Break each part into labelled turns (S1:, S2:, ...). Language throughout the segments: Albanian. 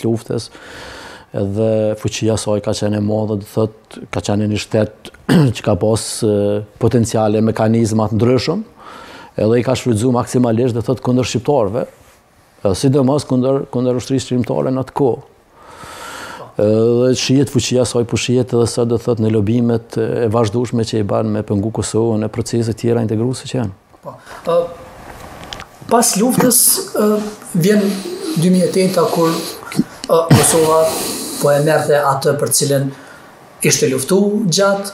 S1: luftës dhe fuqia saj ka qenë e madhe, do thot, ka qenë një shtet që ka pas potenciale mekanizma të ndryshëm, edhe i ka shfrytzuar maksimalisht, do thot, kundër shqiptarëve, edhe sidomos kundër kundër ushtrisë çlirimtare në atë kohë. Edhe shihet fuqia saj po shihet edhe sa do thot në lobimet e vazhdueshme që i ban me pengu Kosovën në procese të tjera integruese që janë.
S2: Pas luftës vjen 2008-a kur Kosova po e merrte atë për të cilën ishte luftu gjatë,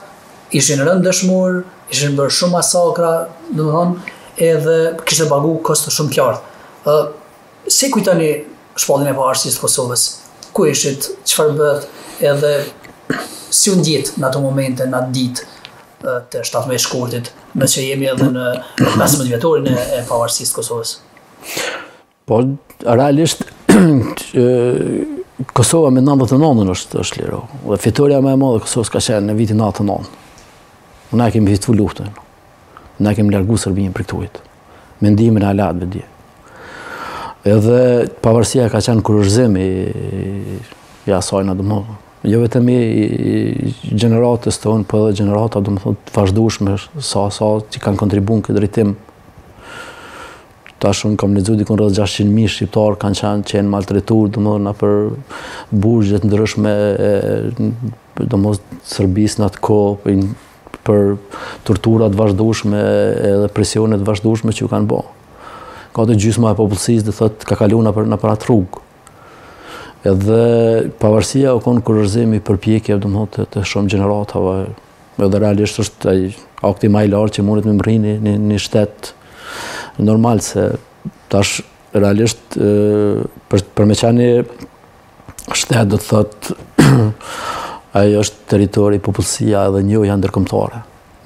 S2: ishin rënë dëshmorë, ishin bërë shumë masakra, domethënë, edhe kishte pagu kosto shumë të lartë. Ë si kujtoni shpalljen e pavarësisë së Kosovës? Ku ishit, çfarë bëtë edhe si u ndjetë në ato momente, në atë ditë? të shtatëmbëdhjetë shkurtit, meqë jemi edhe në 15 vjetorin e pavarësisë së Kosovës.
S1: Po, realisht, Kosova më 99-ën është, është liru. Dhe fitorja më e madhe e Kosovës ka qenë në vitin 99. Na e kemi fitu luftën. Na e kemi largu Serbinë prej këtuhit. me ndihmën e aleatëve. Edhe pavarësia ka qenë kurorëzim i, i asaj, domethënë. Jo vetëm i, i gjeneratës tonë, po edhe gjeneratave, domethënë, të vazhdushme, sa, sa që kanë kontribu në këtë drejtim. Tash unë kam lexu dikun rreth 600.000 shqiptarë kanë qenë qenë maltretuar, domethënë nëpër burgje të ndryshme, domethënë Serbisë në atë kohë, për tortura të vazhdushme edhe presione të vazhdushme që ju kanë bo. Gati gjysma e popullsisë do thot ka kalu nëpër nëpër atë rrugë. Edhe pavarësia u kon kurorëzimi i përpjekjeve domethënë, të shumë gjeneratave. Edhe realisht është ai akti ma i lartë që mundet me mërri një, një shtet normal se tash realisht për, për me qenë shtet do të thotë ai është territori popullsia edhe njohja ndërkombëtare.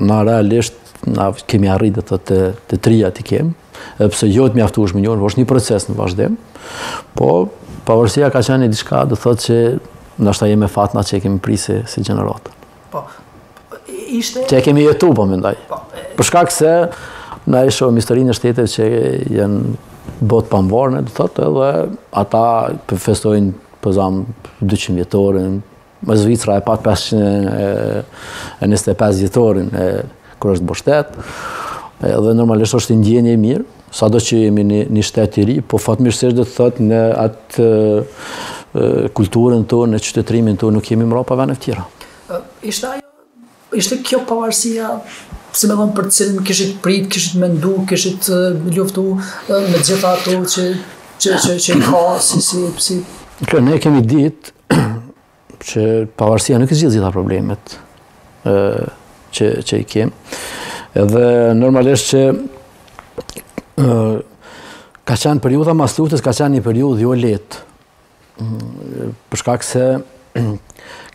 S1: Na realisht na kemi arrit do të thotë, të trija t'i kemi, edhe pse jo të mjaftueshme njohjet, po është një proces në vazhdim. Po pavarësia ka qenë diçka do të thotë që ndoshta jemi me fat na që e kemi prit si gjeneratë. Po, ishte... Që e kemi jetu, po mendoj. Po, për shkak se na e shohim historinë e shteteve që janë bo të pavarura, do thotë, edhe ata festojnë, po e zamë, 200 vjetorin, më Zvicra e pat 525 vjetorin, kur është bo shtet, edhe normalisht është një ndjenjë e mirë, Sado që jemi një shtet i ri, po fatmirësisht do të thotë në atë kulturën tonë, në qytetërimin tonë nuk jemi mbrapa vendeve të tjera.
S2: Ishte ajo ishte kjo pavarësia si me thonë për të cilën kishit prit, kishit mendu, kishit luftu me gjitha ato që që që që ka si si si
S1: Jo ne kemi ditë Që pavarësia nuk i zgjidh gjitha problemet që që i kem. Edhe normalisht që ka qenë periudha mas luftës, ka qenë një periudhë jo lehtë. Mm, për shkak se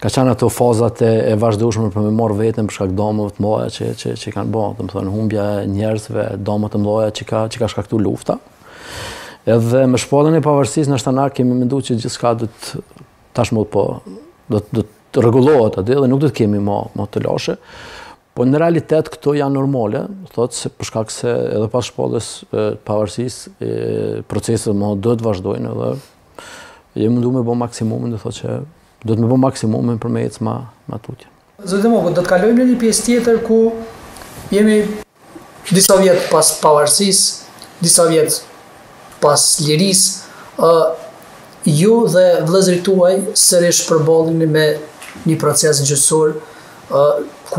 S1: ka qenë ato fazat e, e vazhdueshme për me marr veten për shkak dëmeve të mëdha që që që kanë bërë, domethënë humbja e njerëzve, dëme të mëdha që ka që ka shkaktuar lufta. Edhe me shpalljen e pavarësisë në shtanak kemi menduar që gjithçka do të tashmë po do të do të rregullohet aty dhe nuk do të kemi më telashe. Po në realitet këto janë normale, do thotë se për shkak se edhe pas shpalljes pavarësisë proceset duhet të vazhdojnë edhe jemi mundu me bo maksimumin, do thotë se duhet me bo maksimumin për me ecë ma tutje.
S2: Zoti Limaku, do të kalojmë në një pjesë tjetër ku jemi disa vjet pas pavarësisë, disa vjet pas lirisë, ë ju dhe vëllezërit tuaj sërish përballeni me një proces gjyqësor, ë ku